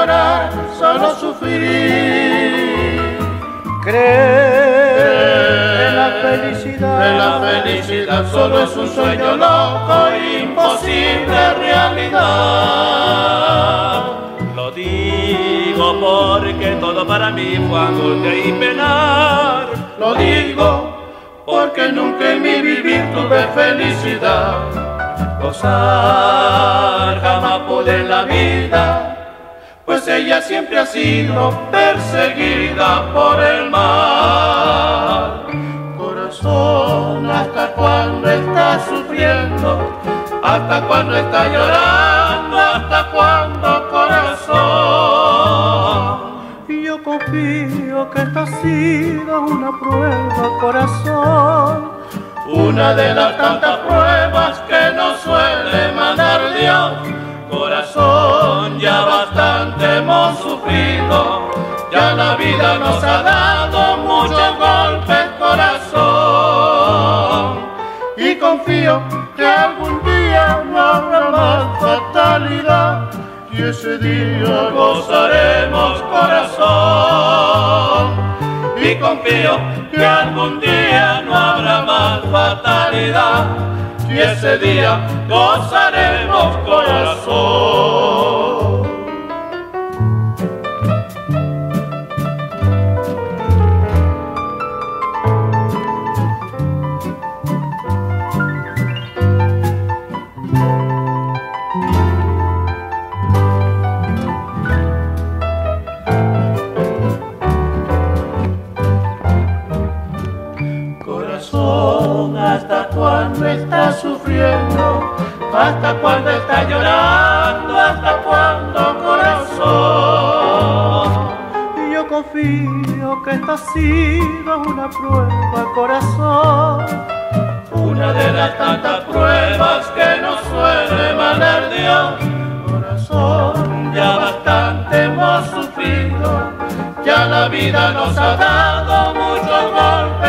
llorar, solo sufrir. Cree en la felicidad. En la felicidad solo es un sueño loco, imposible realidad. Lo digo porque todo para mí fue angustia y penar. Lo digo porque nunca en mi vivir tuve felicidad. Gozar jamás pude en la vida, pues ella siempre ha sido perseguida por el mal. Corazón, ¿hasta cuándo está sufriendo? ¿Hasta cuándo está llorando? ¿Hasta cuándo, corazón? Y yo confío que esta ha sido una prueba, corazón. Una de las tantas pruebas que nos suele mandar Dios. Corazón, ya sufrido. Ya la vida nos ha dado muchos golpes, corazón. Y confío que algún día no habrá más fatalidad. Y ese día gozaremos, corazón. Y confío que algún día no habrá más fatalidad. Y ese día gozaremos, corazón. Cuándo está sufriendo? ¿Hasta cuándo está llorando? ¿Hasta cuándo, corazón? Y yo confío que esta ha sido una prueba, corazón. Una de las tantas pruebas que nos suele mandar Dios. Corazón, ya bastante hemos sufrido. Ya la vida nos ha dado muchos golpes,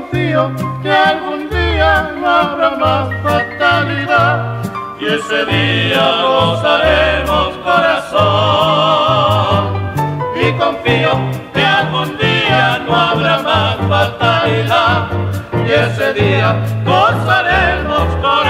confío que algún día no habrá más fatalidad. Y ese día gozaremos, corazón. Y confío que algún día no habrá más fatalidad. Y ese día gozaremos, corazón.